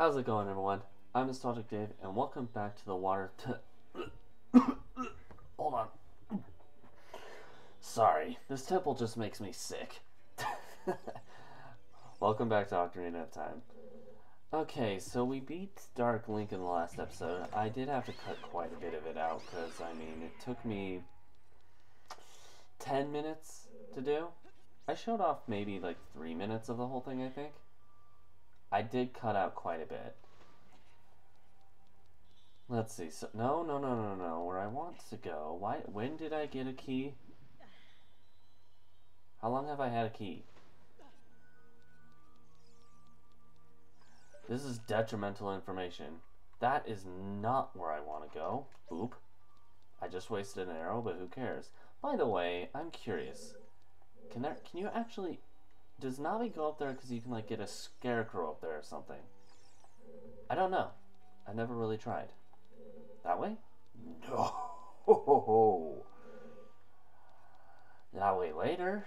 How's it going, everyone? I'm Nostalgic Dave, and welcome back to the water. Hold on. Sorry, this temple just makes me sick. welcome back to Ocarina of Time. Okay, so we beat Dark Link in the last episode. I did have to cut quite a bit of it out because, I mean, it took me 10 minutes to do. I showed off maybe like 3 minutes of the whole thing, I think. I did cut out quite a bit. Let's see. So no, no, no, no, no. Where I want to go. Why? When did I get a key? How long have I had a key? This is detrimental information. That is not where I want to go. Boop. I just wasted an arrow, but who cares? By the way, I'm curious. Can there? Can you actually? Does Navi go up there because you can like get a scarecrow up there or something? I don't know. I never really tried. That way? No. That way later.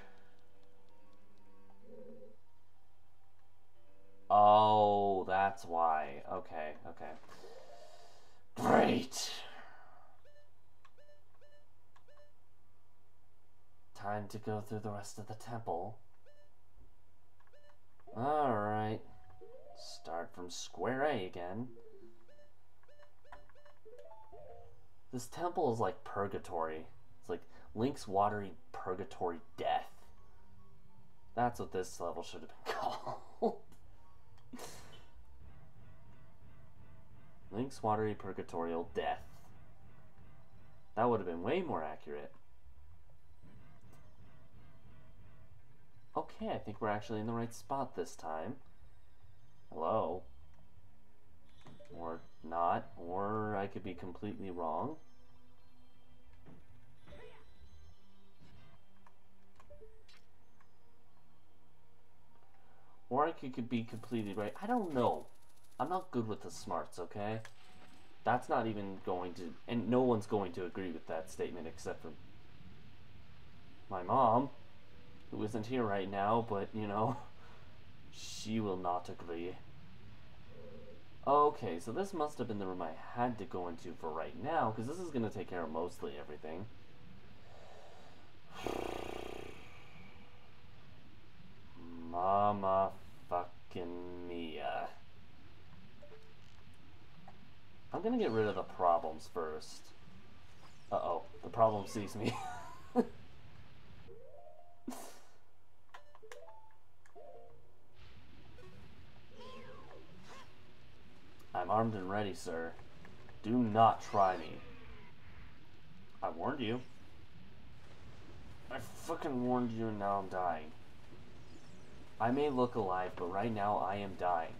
Oh, that's why. Okay, okay. Great. Time to go through the rest of the temple. Alright. Start from square A again. This temple is like purgatory. It's like Link's watery purgatory death. That's what this level should have been called. Link's watery purgatorial death. That would have been way more accurate. Okay, I think we're actually in the right spot this time. Hello? Or not, or I could be completely wrong. Or I could, be completely right. I don't know. I'm not good with the smarts, okay? That's not even going to... And no one's going to agree with that statement except for my mom, who isn't here right now, but, you know, she will not agree. Okay, so this must have been the room I had to go into for right now, because this is going to take care of mostly everything. Mama fucking Mia. I'm gonna get rid of the problems first. Uh-oh, the problem sees me. armed and ready, sir. Do not try me. I warned you. I fucking warned you and now I'm dying. I may look alive, but right now I am dying.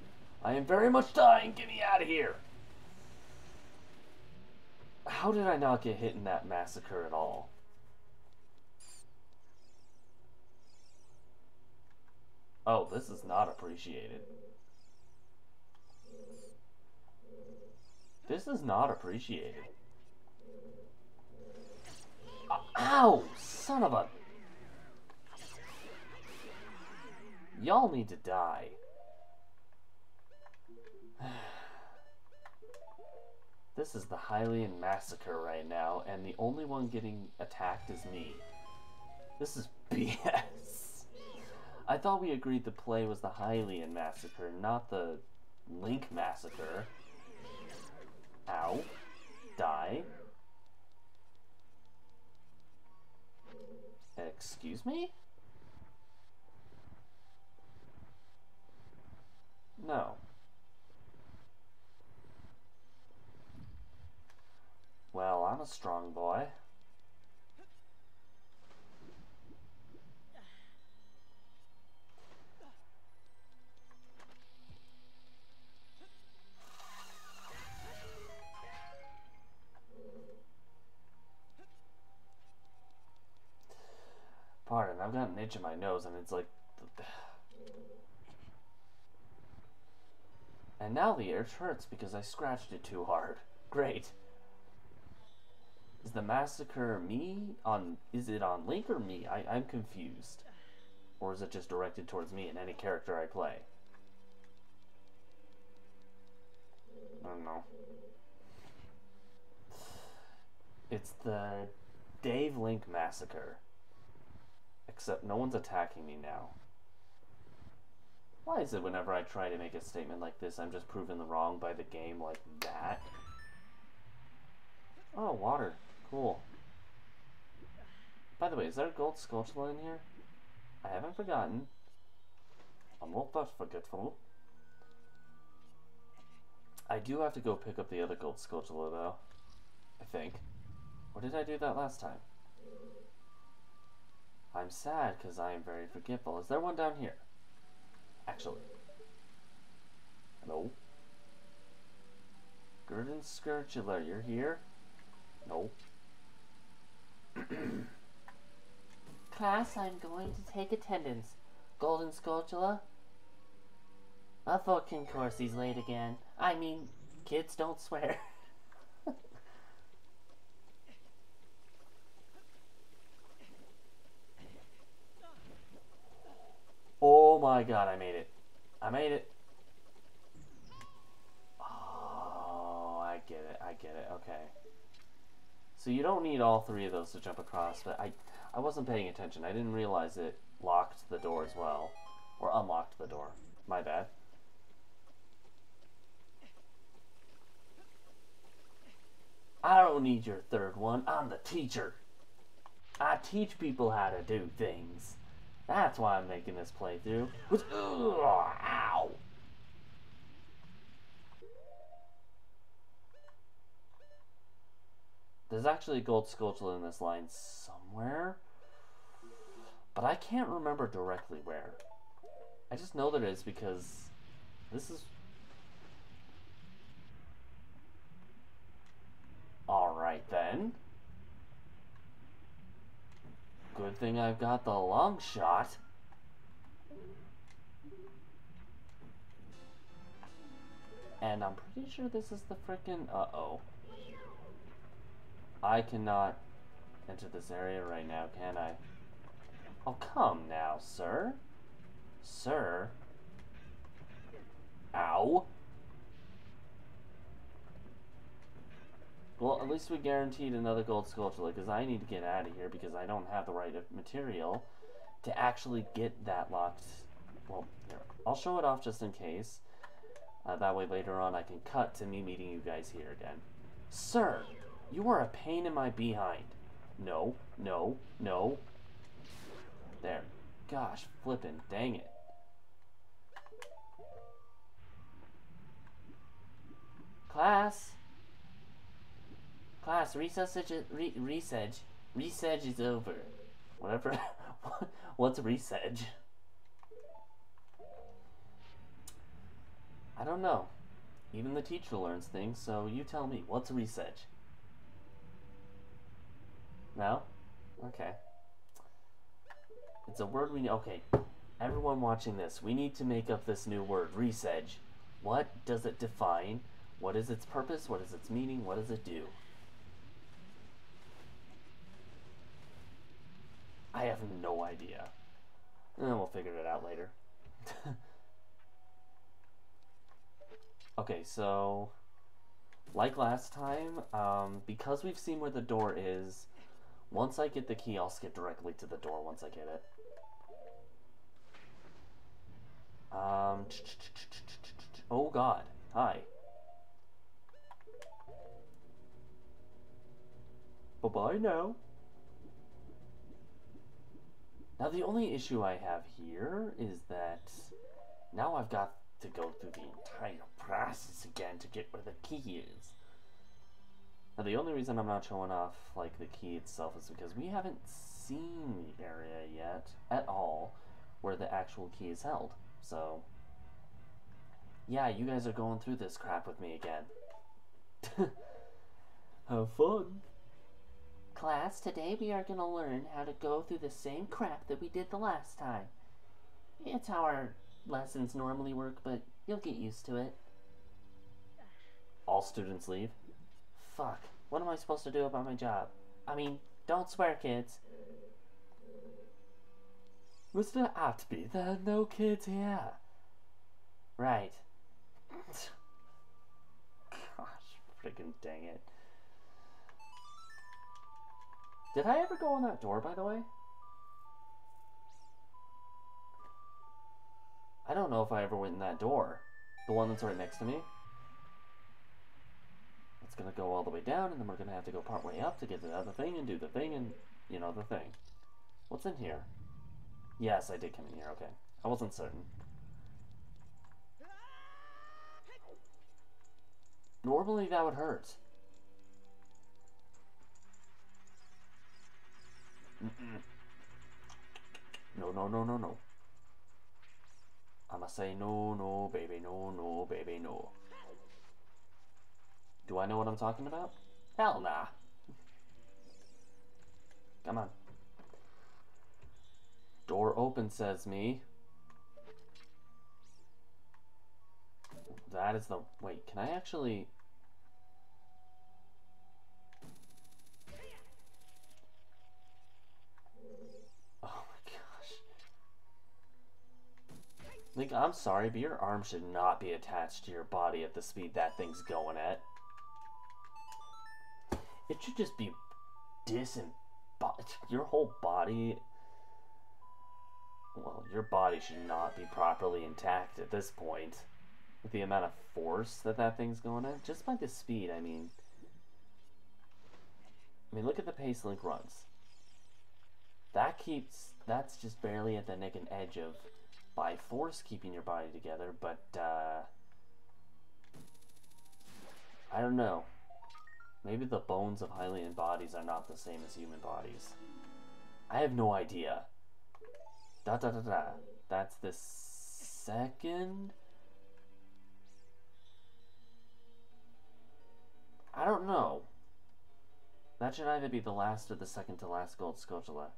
I am very much dying! Get me out of here! How did I not get hit in that massacre at all? Oh, this is not appreciated. This is not appreciated. Uh, ow! Son of a... Y'all need to die. this is the Hylian massacre right now, and the only one getting attacked is me. This is BS. I thought we agreed the play was the Hylian massacre, not the Link massacre. Ow. Die. Excuse me? No. Well, I'm a strong boy. Itch in my nose and it's like... And now the itch hurts because I scratched it too hard. Great. Is the massacre me on... Is it on Link or me? I, I'm confused. Or is it just directed towards me and any character I play? I don't know. It's the Dave Link Massacre. Except no one's attacking me now. Why is it whenever I try to make a statement like this, I'm just proven wrong by the game like that? Oh, water. Cool. By the way, is there a gold Skulltula in here? I haven't forgotten. I'm not that forgetful. I do have to go pick up the other gold Skulltula though. I think. Or did I do that last time? I'm sad because I am very forgetful. Is there one down here? Actually. Hello? Gurdon Scourgula, you're here? No. Class, I'm going to take attendance. Golden Skulltula? A fucking course he's late again. I mean, kids don't swear. Oh my god, I made it. I made it. Oh, I get it. I get it. Okay. So you don't need all three of those to jump across, but I, I wasn't paying attention. I didn't realize it locked the door as well. Or unlocked the door. My bad. I don't need your third one. I'm the teacher. I teach people how to do things. That's why I'm making this playthrough. Ugh, ow! There's actually a gold Skulltula in this line somewhere. But I can't remember directly where. I just know there is because this is... Alright then. Good thing I've got the long shot. And I'm pretty sure this is the frickin' uh-oh. I cannot enter this area right now, can I? Oh, come now, sir. Sir. Ow. Well, at least we guaranteed another gold Skulltula, because I need to get out of here because I don't have the right material to actually get that locked. Well, here, I'll show it off just in case. Uh, that way later on I can cut to me meeting you guys here again. Sir, you are a pain in my behind. No, no, no. There. Gosh, flippin', dang it. Class! Class, recess re resedge. Resedge is over. Whatever. What's resedge? I don't know. Even the teacher learns things, so you tell me. What's resedge? No? Okay. It's a word we need. Okay. Everyone watching this, we need to make up this new word, resedge. What does it define? What is its purpose? What is its meaning? What does it do? I have no idea. And we'll figure it out later. okay, so like last time, um, because we've seen where the door is, once I get the key, I'll skip directly to the door once I get it. Um, oh god, hi. Bye-bye now. Now the only issue I have here is that now I've got to go through the entire process again to get where the key is. Now the only reason I'm not showing off like the key itself is because we haven't seen the area yet at all where the actual key is held. So yeah, you guys are going through this crap with me again. Have fun. Class, today we are going to learn how to go through the same crap that we did the last time. It's how our lessons normally work, but you'll get used to it. All students leave? Fuck. What am I supposed to do about my job? I mean, don't swear, kids. Mr. Atby, there are no kids here. Right. Gosh, freaking dang it. Did I ever go on that door, by the way? I don't know if I ever went in that door. The one that's right next to me. It's gonna go all the way down, and then we're gonna have to go part way up to get to the other thing and do the thing and, you know, the thing. What's in here? Yes, I did come in here, okay. I wasn't certain. Normally that would hurt. Mm-mm. No, no, no, no, no. I'ma say no, no, baby, no, no, baby, no. Do I know what I'm talking about? Hell nah. Come on. Door open, says me. That is the... Wait, can I actually... Oh my gosh. Like, I'm sorry, but your arm should not be attached to your body at the speed that thing's going at. It should just be disembodied. Your whole body well, your body should not be properly intact at this point. With the amount of force that that thing's going at. Just by the speed, I mean. I mean, look at the pace Link runs. That keeps. That's just barely at the neck and edge of by force keeping your body together, but, uh. I don't know. Maybe the bones of Hylian bodies are not the same as human bodies. I have no idea. Da da da da. That's the second. I don't know. That should either be the last or the second to last gold Skulltula.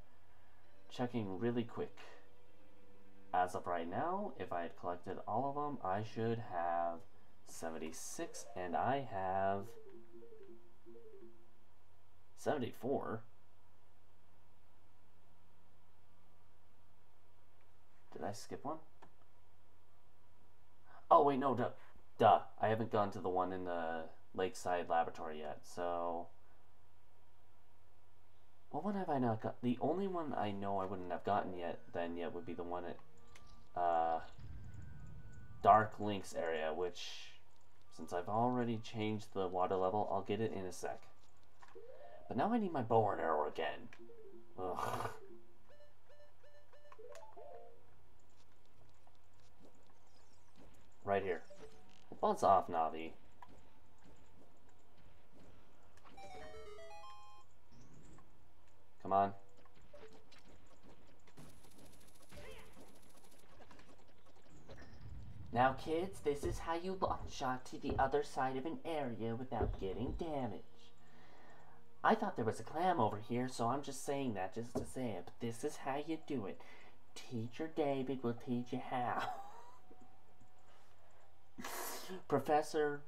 Checking really quick. As of right now, if I had collected all of them, I should have 76, and I have 74. Did I skip one? Oh, wait, no, duh. Duh. I haven't gone to the one in the Lakeside Laboratory yet, so... What one have I not got? The only one I know I wouldn't have gotten yet, then yet, would be the one at, uh, Dark Links area, which, since I've already changed the water level, I'll get it in a sec. But now I need my bow and arrow again. Ugh. Right here. Bounce off, Navi. Come on. Now, kids, this is how you launch shot to the other side of an area without getting damaged. I thought there was a clam over here, so I'm just saying that just to say it. But this is how you do it. Teacher David will teach you how. Professor,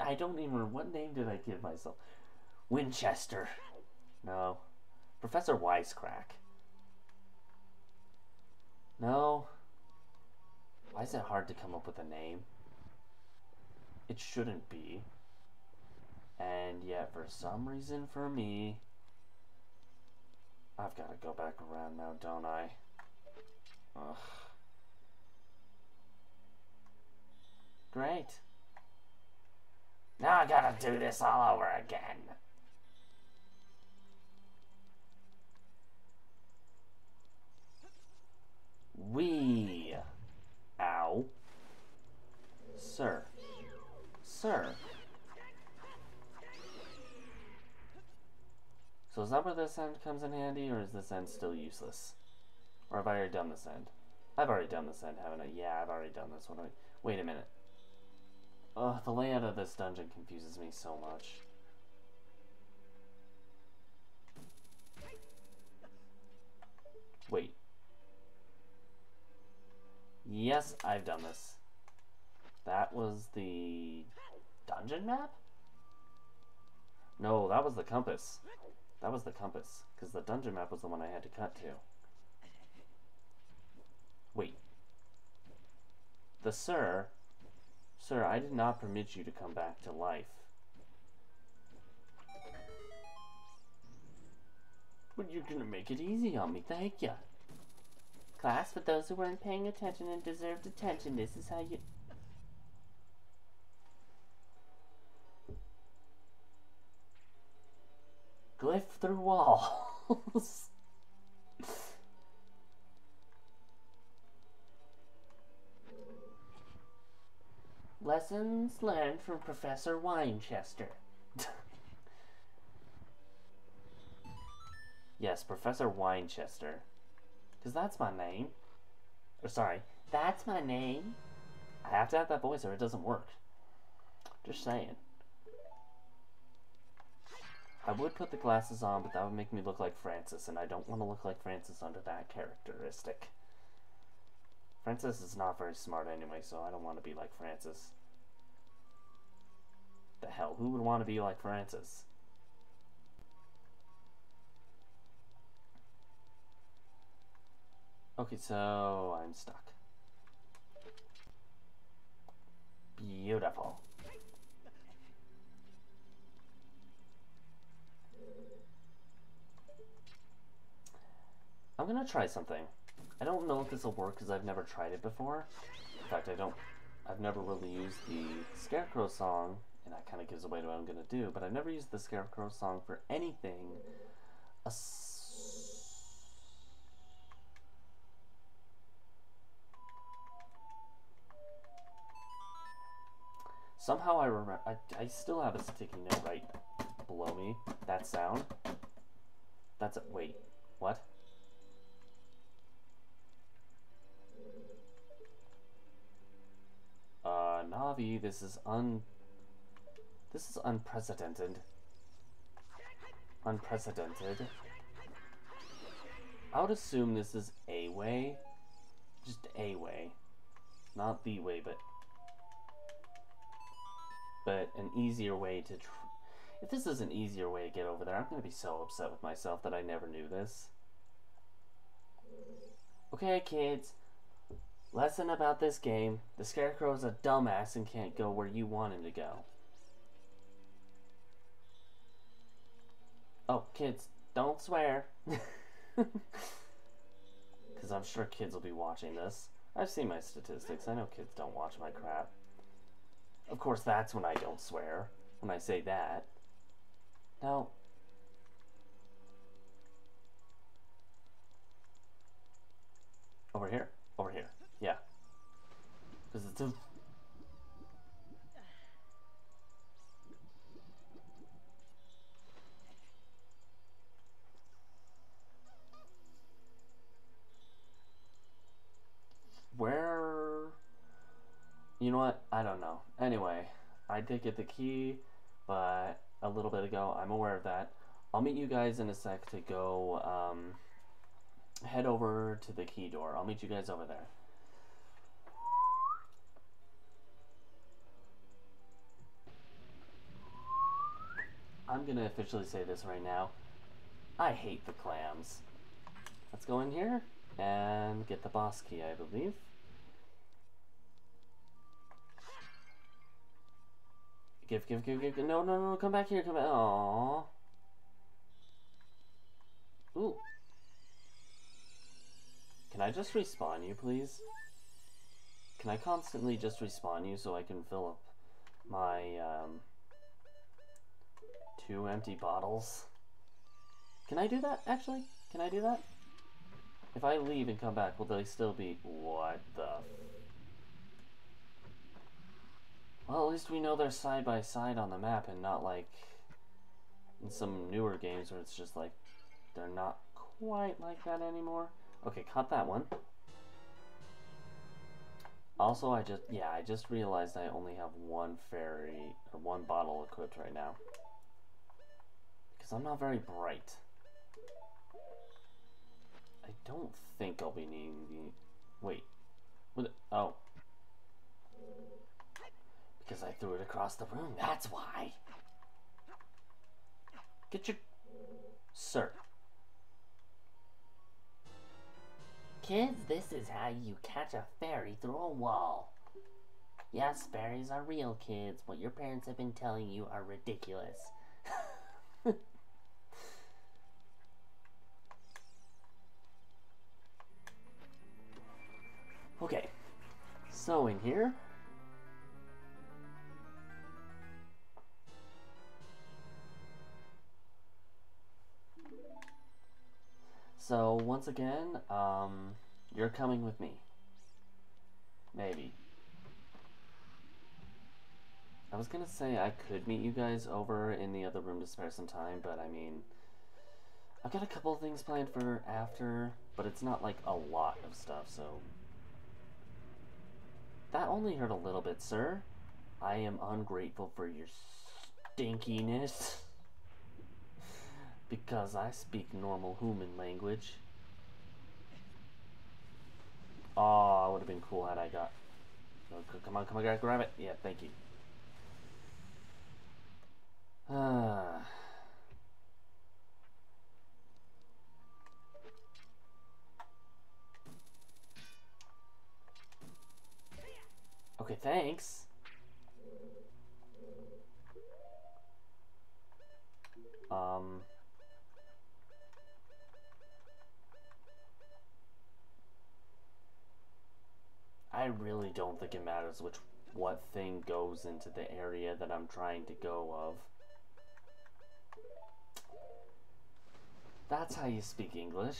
I don't even remember what name did I give myself. Winchester. No. Professor Wisecrack. No. Why is it hard to come up with a name? It shouldn't be. And yet, for some reason, for me, I've got to go back around now, don't I? Ugh. Great. Now I gotta do this all over again. We. Ow. Sir. Sir. So is that where this end comes in handy, or is this end still useless? Or have I already done this end? I've already done this end, haven't I? Yeah, I've already done this one. Wait a minute. Ugh, the layout of this dungeon confuses me so much. Wait. Yes, I've done this. That was the dungeon map? No, that was the compass. That was the compass, because the dungeon map was the one I had to cut to. Wait. The sir... Sir, I did not permit you to come back to life. But you're gonna make it easy on me, thank ya. Class, for those who weren't paying attention and deserved attention, this is how you. Glyph through walls. Lessons learned from Professor Winchester. yes, Professor Winchester. Because that's my name. Or sorry, That's my name. I have to have that voice or it doesn't work. Just saying. I would put the glasses on, but that would make me look like Francis, and I don't want to look like Francis under that characteristic. Francis is not very smart anyway, so I don't want to be like Francis. The hell, who would want to be like Francis? Okay, so I'm stuck. Beautiful. I'm gonna try something. I don't know if this will work because I've never tried it before. In fact, I don't. I've never really used the Scarecrow song, and that kind of gives away what I'm gonna do. But I've never used the Scarecrow song for anything. Somehow I remember. I, I still have a sticky note right below me. That sound. That's a wait. What? Uh, Navi, this is un. This is unprecedented. Unprecedented. I would assume this is a way. Just a way. Not the way, but. But an easier way to. If this is an easier way to get over there, I'm gonna be so upset with myself that I never knew this. Okay, kids. Lesson about this game. The Scarecrow is a dumbass and can't go where you want him to go. Oh, kids, don't swear. Because I'm sure kids will be watching this. I've seen my statistics. I know kids don't watch my crap. Of course, that's when I don't swear. When I say that. Now, over here? Over here. Yeah. Because it's a. Anyway, I did get the key, but a little bit ago, I'm aware of that. I'll meet you guys in a sec to go um, head over to the key door. I'll meet you guys over there. I'm gonna officially say this right now. I hate the clams. Let's go in here and get the boss key, I believe. Give, give, give, give. No, no, no, come back here, come back. Aww. Ooh. Can I just respawn you, please? Can I constantly just respawn you so I can fill up my, um, two empty bottles? Can I do that, actually? Can I do that? If I leave and come back, will they still be... What the... Well, at least we know they're side by side on the map and not like in some newer games where it's just like they're not quite like that anymore. Okay, cut that one. Also, I just, yeah, I just realized I only have one fairy, or one bottle equipped right now. Because I'm not very bright. I don't think I'll be needing the, wait. What, oh. Because I threw it across the room, that's why. Get your... Sir. Kids, this is how you catch a fairy through a wall. Yes, fairies are real, kids. What your parents have been telling you are ridiculous. okay. So in here... So once again, um, you're coming with me. Maybe. I was gonna say I could meet you guys over in the other room to spare some time, but I mean, I've got a couple things planned for after, but it's not like a lot of stuff, so. That only hurt a little bit, sir. I am ungrateful for your stinkiness. because I speak normal human language. Oh, would have been cool had I got. Oh, come on, come on, grab it. Yeah, thank you. Ah. Okay, thanks. Um. I really don't think it matters which what thing goes into the area that I'm trying to go of. That's how you speak English.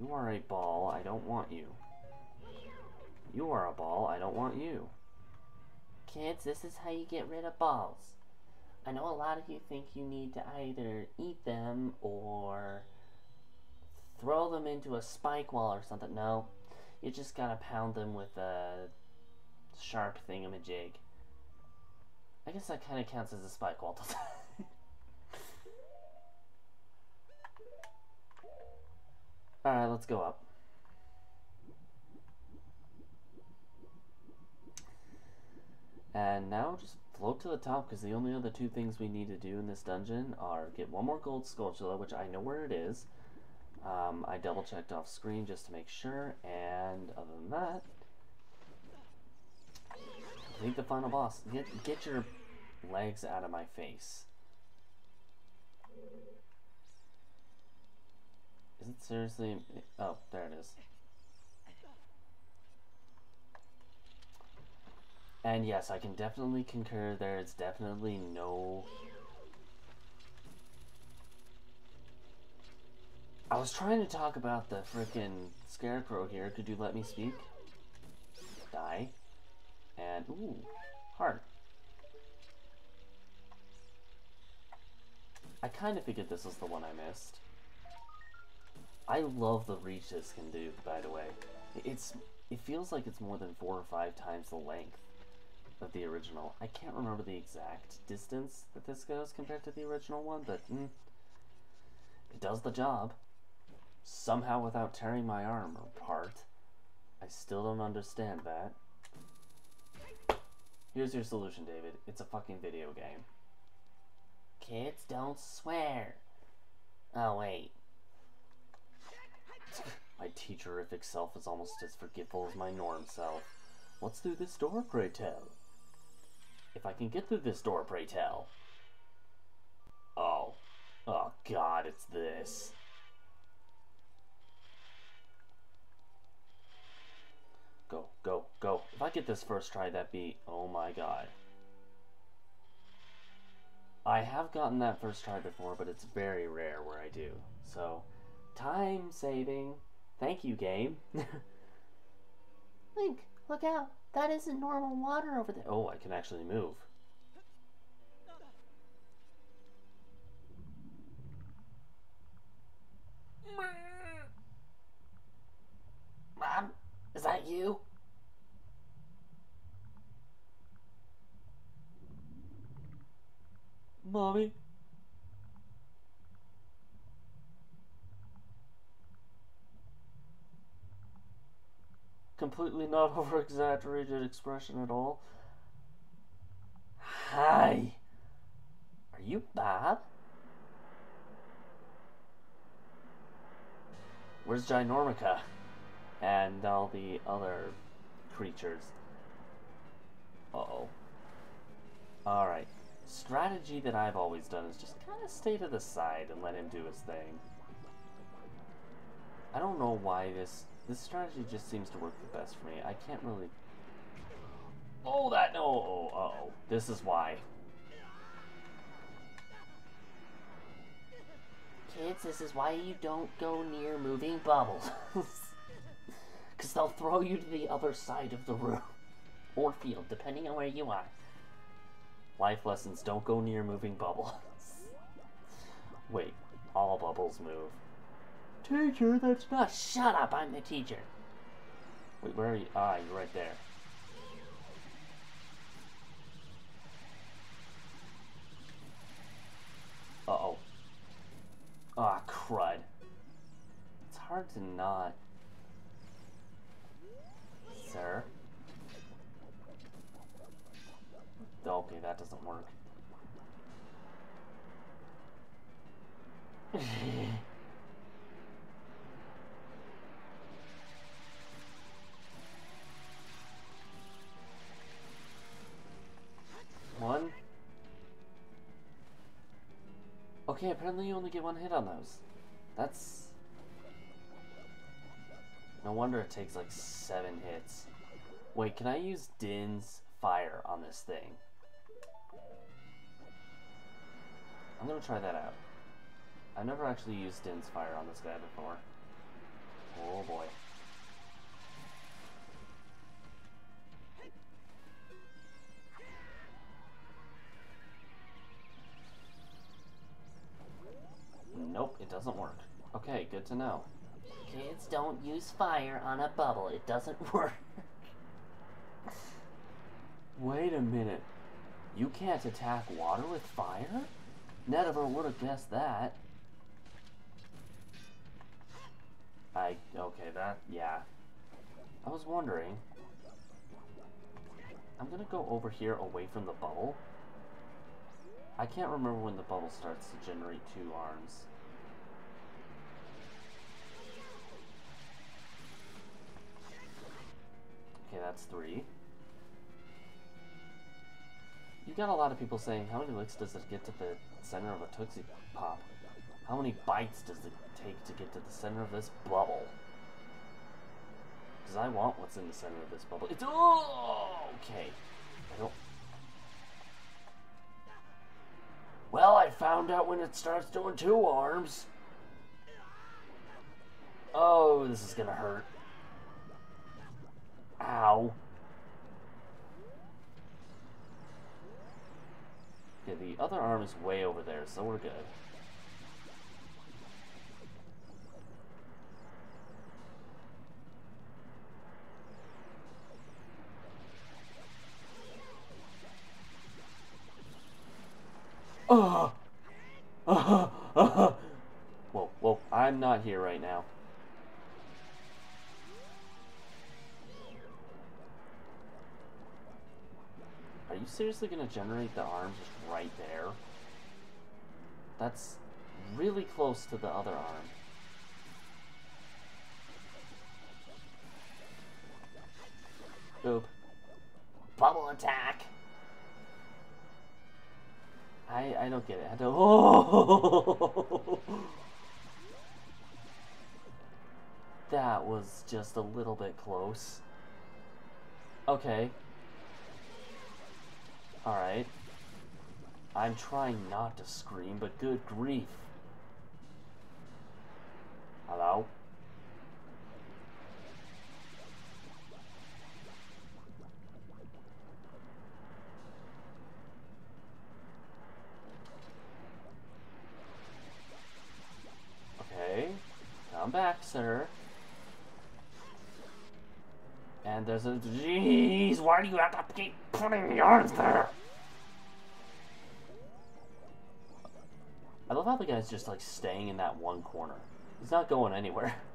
You are a ball, I don't want you. You are a ball, I don't want you. Kids, this is how you get rid of balls. I know a lot of you think you need to either eat them or throw them into a spike wall or something. No, you just gotta pound them with a sharp thingamajig. I guess that kind of counts as a spike wall? Alright, let's go up. And now just float to the top because the only other two things we need to do in this dungeon are get one more gold skulltula, which I know where it is. Um, I double checked off screen just to make sure, and other than that, complete the final boss. Get, get your legs out of my face. Is it seriously? Oh, there it is. And yes, I can definitely concur there is definitely no... I was trying to talk about the frickin' scarecrow here. Could you let me speak? Die. And, ooh, heart. I kind of figured this was the one I missed. I love the reach this can do, by the way. It's It feels like it's more than four or five times the length of the original. I can't remember the exact distance that this goes compared to the original one, but mm, it does the job. Somehow without tearing my arm apart. I still don't understand that. Here's your solution, David. It's a fucking video game. Kids don't swear. Oh, wait. My teacherific self is almost as forgetful as my norm self. What's through this door, pray tell? If I can get through this door, pray tell. Oh. Oh god, it's this. Go, go, go. If I get this first try, that'd be... Oh my god. I have gotten that first try before, but it's very rare where I do. So, time saving. Thank you, game. Link, look out. That isn't normal water over there. Oh, I can actually move. Mom, is that you? Mommy? completely not over exaggerated expression at all. Hi. Are you Bob? Where's Ginormica? And all the other creatures. Uh oh. Alright. Strategy that I've always done is just kind of stay to the side and let him do his thing. I don't know why this this strategy just seems to work the best for me. I can't really. Oh, that no! Oh, uh oh. This is why. Kids, this is why you don't go near moving bubbles. Because they'll throw you to the other side of the room. Or field, depending on where you are. Life lessons don't go near moving bubbles. Wait, all bubbles move. Teacher, that's not. Shut up, I'm the teacher. Wait, where are you? Ah, you're right there. Uh oh. Ah, crud. It's hard to not. Sir? Okay, that doesn't One. Okay, apparently you only get one hit on those. That's... No wonder it takes like seven hits. Wait, can I use Din's fire on this thing? I'm gonna try that out. I've never actually used Din's fire on this guy before. Oh boy. Nope, it doesn't work. Okay, good to know. Kids, don't use fire on a bubble. It doesn't work. Wait a minute. You can't attack water with fire? Never would have guessed that. I, okay, that, yeah. I was wondering. I'm gonna go over here away from the bubble. I can't remember when the bubble starts to generate two arms. Okay, that's three. You got a lot of people saying, how many licks does it get to the center of a Tootsie Pop? How many bites does it take to get to the center of this bubble? Because I want what's in the center of this bubble. It's, oh, okay. I don't... Well, I found out when it starts doing two arms. Oh, this is gonna hurt. Ow. Okay, the other arm is way over there, so we're good. Not here right now. Are you seriously going to generate the arms just right there? That's really close to the other arm. Oop. Bubble attack. I, I don't get it. I don't. Oh! That was just a little bit close. Okay. Alright. I'm trying not to scream, but good grief. Hello? Okay. Come back, sir. And there's a. Jeez, why do you have to keep putting arms there? I love how the guy's just like staying in that one corner. He's not going anywhere.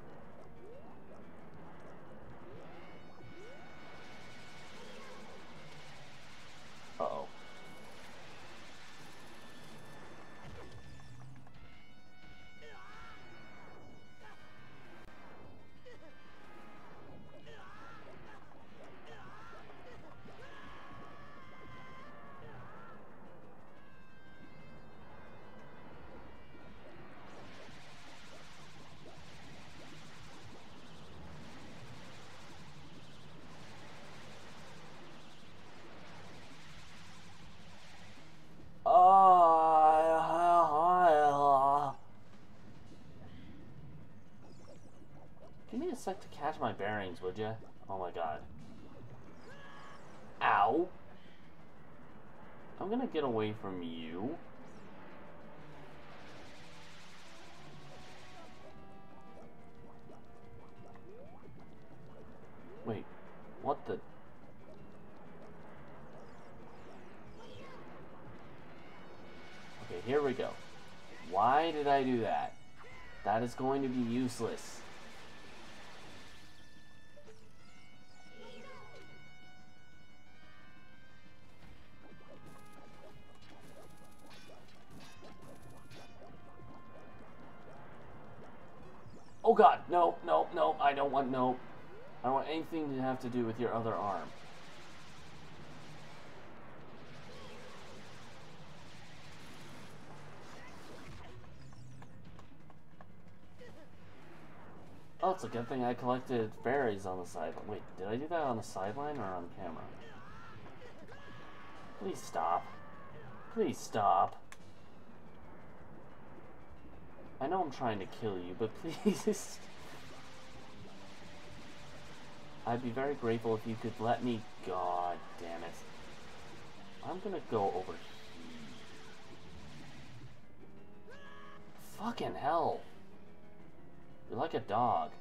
sec to catch my bearings, would you? Oh my god. Ow! I'm gonna get away from you. Wait, what the? Okay, here we go. Why did I do that? That is going to be useless. God, no, no, no, I don't want, no. I don't want anything to have to do with your other arm. Oh, it's a good thing I collected berries on the side. Wait, did I do that on the sideline or on camera? Please stop. Please stop. I know I'm trying to kill you, but please. I'd be very grateful if you could let me. God damn it. I'm gonna go over here. Fucking hell. You're like a dog.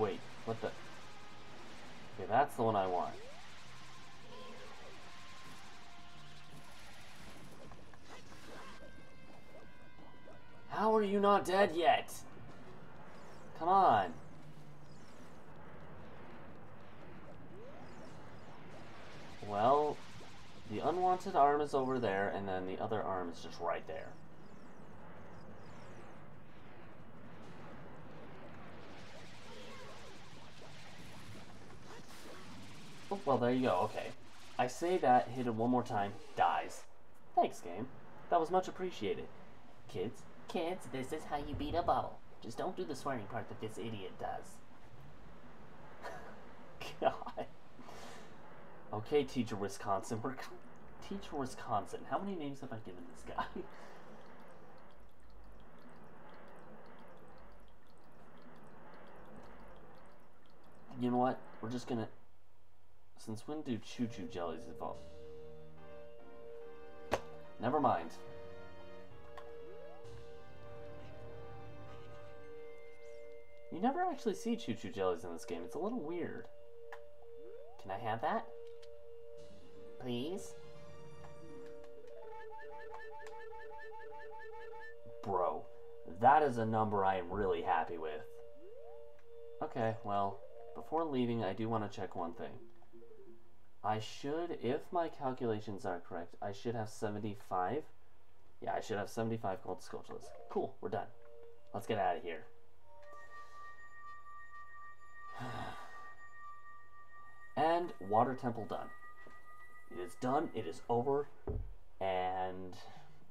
Wait, what the? Okay, that's the one I want. How are you not dead yet? Come on. Well, the unwanted arm is over there, and then the other arm is just right there. Well, there you go. Okay. I say that, hit it one more time, dies. Thanks, game. That was much appreciated. Kids, Kids, this is how you beat a bubble. Just don't do the swearing part that this idiot does. God. Okay, teacher Wisconsin. We're teacher Wisconsin. How many names have I given this guy? you know what? We're just gonna. Since when do ChuChu jellies evolve? Never mind. You never actually see ChuChu jellies in this game. It's a little weird. Can I have that? Please? Bro, that is a number I am really happy with. Okay, well, before leaving, I do want to check one thing. I should, if my calculations are correct, I should have 75. Yeah, I should have 75 gold Skulltulas. Cool, we're done. Let's get out of here. and Water Temple done. It is done, it is over, and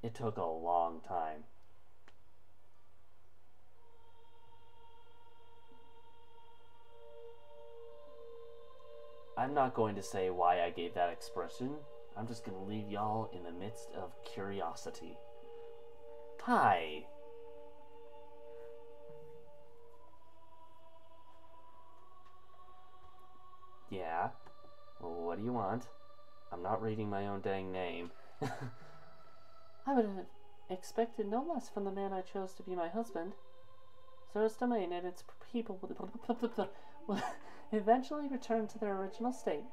it took a long time. I'm not going to say why I gave that expression. I'm just going to leave y'all in the midst of curiosity. Hi. Yeah? Well, what do you want? I'm not reading my own dang name. I would have expected no less from the man I chose to be my husband. Zora's domain and its people eventually return to their original state.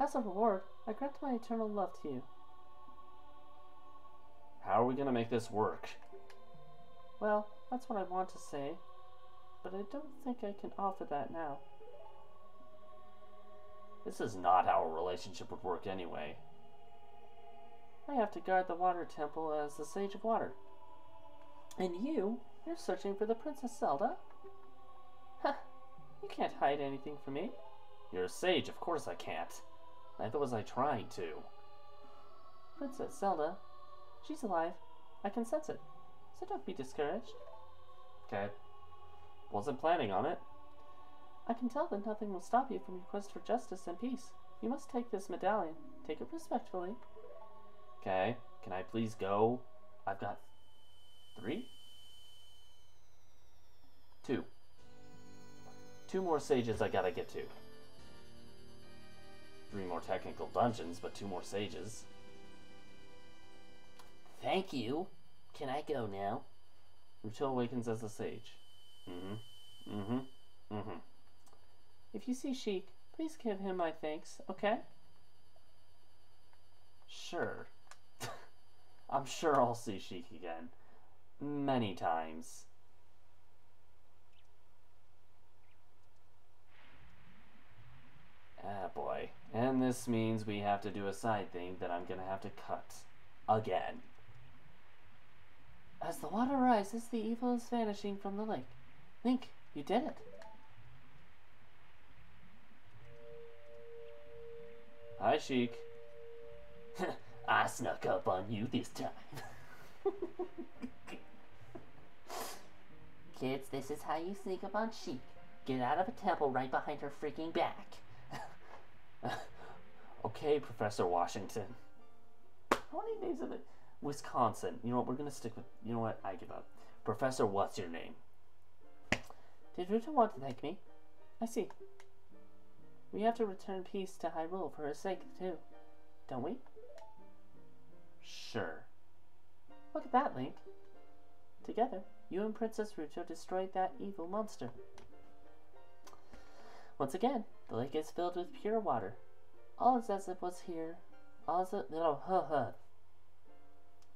As a reward, I grant my eternal love to you. How are we going to make this work? Well, that's what I want to say, but I don't think I can offer that now. This is not how a relationship would work anyway. I have to guard the water temple as the Sage of Water. And you, you're searching for the Princess Zelda? You can't hide anything from me. You're a sage, of course I can't. Neither was I trying to. Princess Zelda, she's alive. I can sense it. So don't be discouraged. Okay. Wasn't planning on it. I can tell that nothing will stop you from your quest for justice and peace. You must take this medallion. Take it respectfully. Okay, can I please go? I've got three? Two. Two more sages I gotta get to. Three more technical dungeons, but two more sages. Thank you. Can I go now? Ruto awakens as a sage. Mm-hmm. Mm-hmm. Mm-hmm. If you see Sheik, please give him my thanks, okay? Sure. I'm sure I'll see Sheik again. Many times. Ah, boy. And this means we have to do a side thing that I'm gonna have to cut. Again. As the water rises, the evil is vanishing from the lake. Link, you did it. Hi, Sheik. I snuck up on you this time. Kids, this is how you sneak up on Sheik. Get out of a temple right behind her freaking back. okay, Professor Washington. How many days of it? Wisconsin. You know what? We're gonna stick with. You know what? I give up. Professor, what's your name? Did Ruto want to thank me? I see. We have to return peace to Hyrule for her sake, too. Don't we? Sure. Look at that, Link. Together, you and Princess Ruto destroyed that evil monster. Once again, the lake is filled with pure water. All is as it was here. All is it. Oh, huh, huh.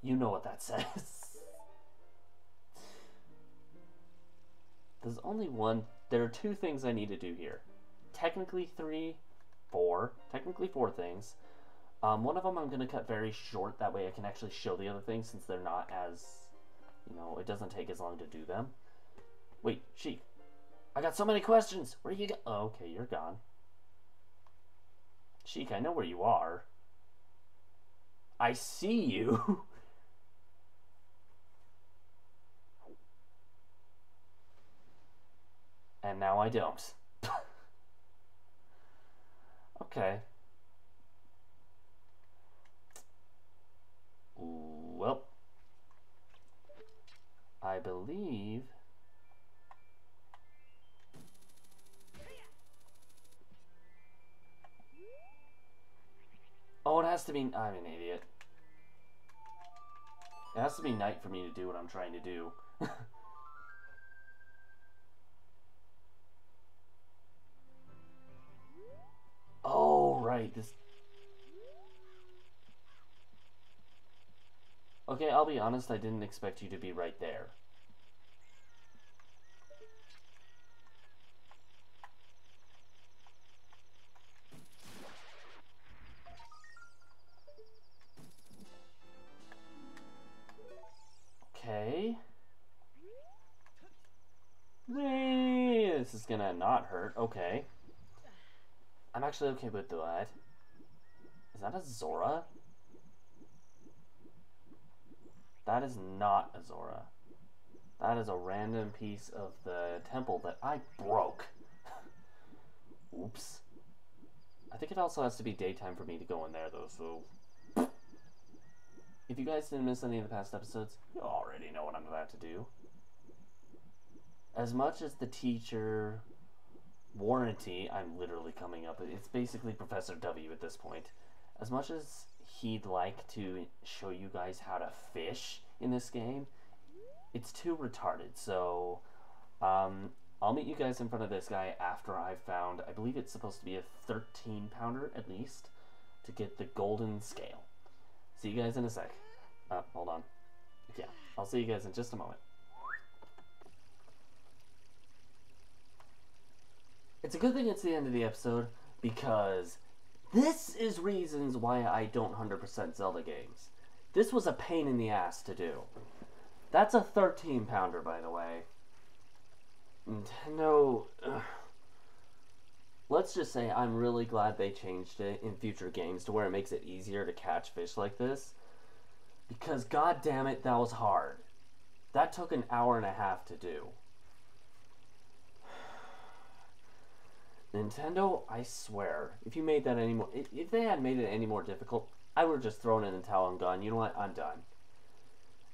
You know what that says. There's only one. There are two things I need to do here. Technically three, four. Technically four things. Um, one of them I'm going to cut very short. That way I can actually show the other things since they're not as, you know, it doesn't take as long to do them. Wait, Sheik. I got so many questions. Where you go? Oh, okay, you're gone. Sheik, I know where you are. I see you. and now I don't. okay. Well, I believe. Oh, it has to be. I'm an idiot. It has to be night for me to do what I'm trying to do. oh, right. This. Okay, I'll be honest, I didn't expect you to be right there. Gonna not hurt. Okay. I'm actually okay with that. Is that a Zora? That is not a Zora. That is a random piece of the temple that I broke. Oops. I think it also has to be daytime for me to go in there, though, so... If you guys didn't miss any of the past episodes, you already know what I'm about to do. As much as the teacher warranty, I'm literally coming up, it's basically Professor W at this point. As much as he'd like to show you guys how to fish in this game, it's too retarded. So, um, I'll meet you guys in front of this guy after I've found, I believe it's supposed to be a 13 pounder at least, to get the golden scale. See you guys in a sec. Uh, hold on. Yeah, I'll see you guys in just a moment. It's a good thing it's the end of the episode because this is reasons why I don't 100% Zelda games. This was a pain in the ass to do. That's a 13 pounder, by the way. Nintendo. Ugh. Let's just say I'm really glad they changed it in future games to where it makes it easier to catch fish like this. Because, god damn it, that was hard. That took an hour and a half to do. Nintendo, I swear, if you made that any more, if, they had made it any more difficult, I would have just thrown in the towel and gone, you know what, I'm done.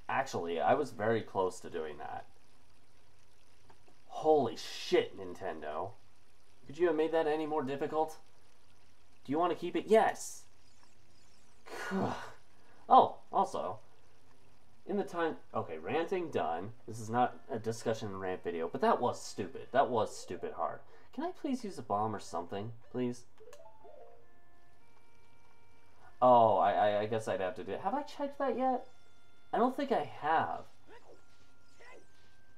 Actually, I was very close to doing that. Holy shit, Nintendo. Could you have made that any more difficult? Do you want to keep it? Yes. oh, also, in the time. Okay, ranting done. This is not a discussion rant video, but that was stupid. That was stupid hard. Can I please use a bomb or something, please? Oh, I, I, I guess I'd have to do it. Have I checked that yet? I don't think I have.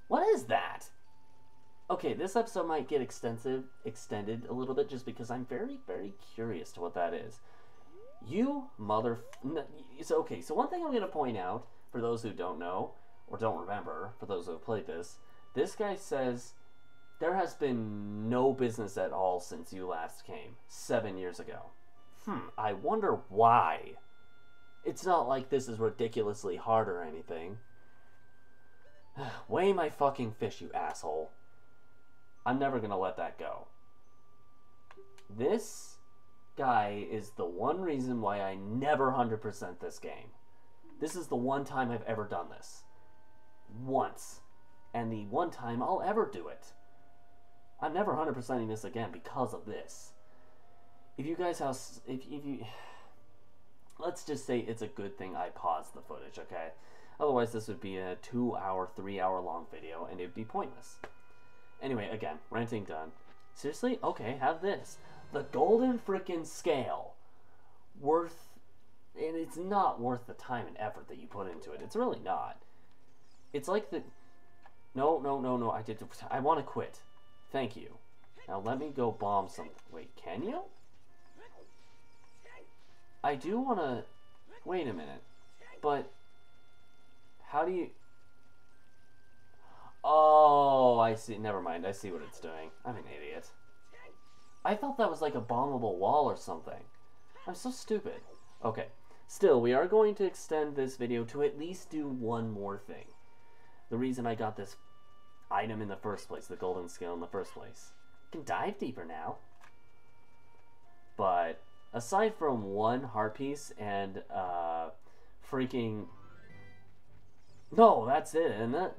What is that? Okay, this episode might get extensive, extended a little bit just because I'm very, very curious to what that is. You mother. So, okay, so one thing I'm going to point out for those who don't know or don't remember, for those who have played this, this guy says there has been no business at all since you last came, seven years ago. Hmm, I wonder why. It's not like this is ridiculously hard or anything. Weigh my fucking fish, you asshole. I'm never gonna let that go. This guy is the one reason why I never 100% this game. This is the one time I've ever done this. Once. And the one time I'll ever do it. I'm never 100%ing this again because of this. If you guys have, if, if you, let's just say it's a good thing I paused the footage, okay? Otherwise, this would be a two hour, three hour long video and it would be pointless. Anyway, again, ranting done. Seriously? Okay, have this. The golden frickin' scale. Worth, and it's not worth the time and effort that you put into it. It's really not. It's like the, no, no, no, no, I did, I want to quit. Thank you. Now let me go bomb some, wait, can you? I do want to... Wait a minute. But... How do you... Oh, I see. Never mind. I see what it's doing. I'm an idiot. I thought that was like a bombable wall or something. I'm so stupid. Okay. Still, we are going to extend this video to at least do one more thing. The reason I got this item in the first place, the golden scale in the first place. I can dive deeper now. But aside from one heart piece and uh, freaking no, that's it, isn't it?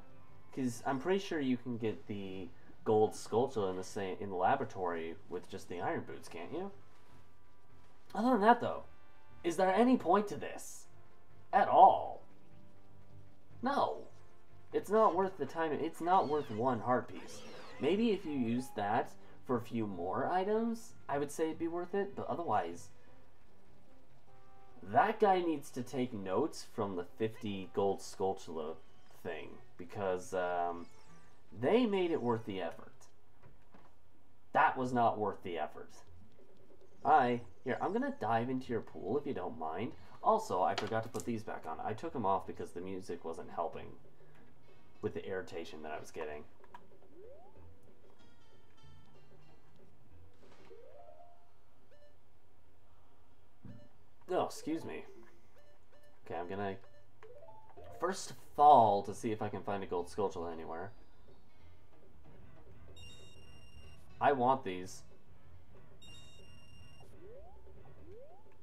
Because I'm pretty sure you can get the gold Skulltula in the same in the laboratory with just the iron boots, can't you? Other than that, though, is there any point to this at all? No, it's not worth the time. It's not worth one heart piece. Maybe if you use that for a few more items, I would say it'd be worth it, but otherwise, that guy needs to take notes from the 50 gold Skulltula thing, because um, they made it worth the effort. That was not worth the effort. Hi. Here, I'm to dive into your pool if you don't mind. Also, I forgot to put these back on. I took them off because the music wasn't helping with the irritation that I was getting. No, oh, excuse me. Okay, I'm gonna first fall to see if I can find a gold Skulltula anywhere. I want these.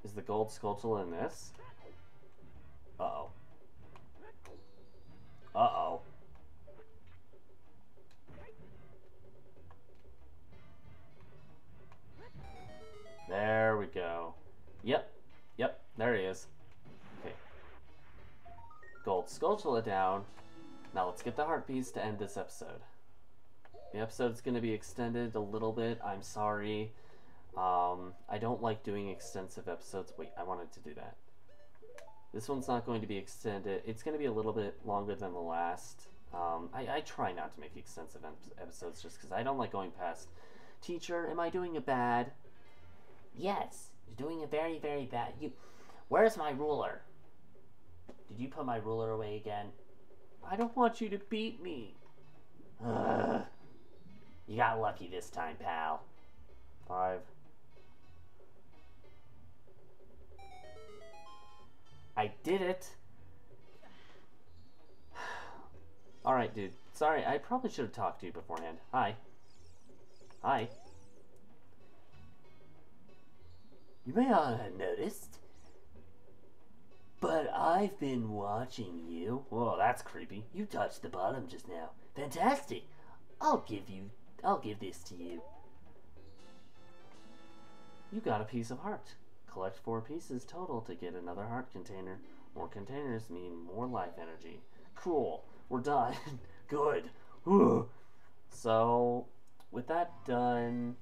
Is the gold Skulltula in this? Uh-oh. Uh-oh. There we go. Yep. Yep, there he is. Okay. Gold Skulltula down. Now let's get the heart piece to end this episode. The episode's going to be extended a little bit. I'm sorry. Um, I don't like doing extensive episodes. Wait, I wanted to do that. This one's not going to be extended. It's going to be a little bit longer than the last. Um, I, I, try not to make extensive episodes just because I don't like going past. Teacher, am I doing a bad? Yes, you're doing a very, very bad. You, where's my ruler? Did you put my ruler away again? I don't want you to beat me. Ugh. You got lucky this time, pal. Five. I did it. Alright, dude. Sorry, I probably should have talked to you beforehand. Hi. Hi. You may not have noticed, but I've been watching you. Whoa, that's creepy. You touched the bottom just now. Fantastic. I'll give you. I'll give this to you. You got a piece of heart. Collect four pieces total to get another heart container. More containers mean more life energy. Cool. We're done. Good. Whew. So, with that done,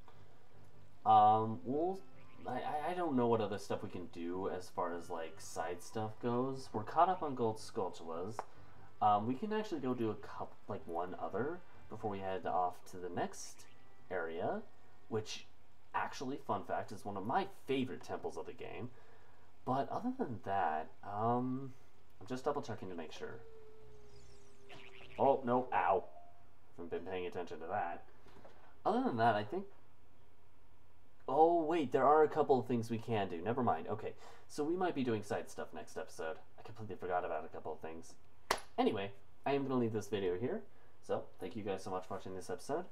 um, we'll. I, I- don't know what other stuff we can do as far as like side stuff goes. We're caught up on gold Skulltulas. Um, we can actually go do a cup like one other before we head off to the next area, which actually, fun fact, is one of my favorite temples of the game. But other than that, um, I'm just double checking to make sure. Oh no! Ow! I haven't been paying attention to that. Other than that, I think. Oh wait, there are a couple of things we can do. Never mind. Okay, so we might be doing side stuff next episode. I completely forgot about a couple of things. Anyway, I am gonna leave this video here. So thank you guys so much for watching this episode.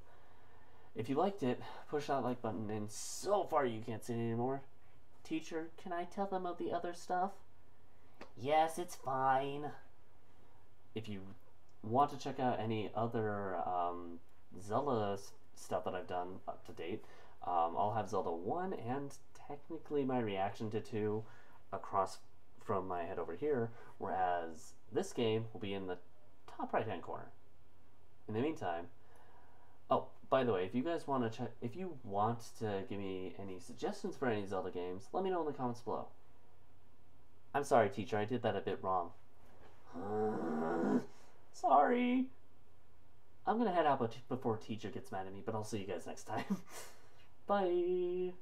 If you liked it, push that like button, and so far you can't see it anymore. Teacher, can I tell them of the other stuff? Yes, it's fine. If you want to check out any other um, Zelda stuff that I've done up to date, um, I'll have Zelda 1 and technically my reaction to 2 across from my head over here, whereas this game will be in the top right hand corner. In the meantime, oh, by the way, if you guys want to check, if you want to give me any suggestions for any Zelda games, let me know in the comments below. I'm sorry, teacher, I did that a bit wrong. Sorry. I'm gonna head out before teacher gets mad at me, but I'll see you guys next time. Bye.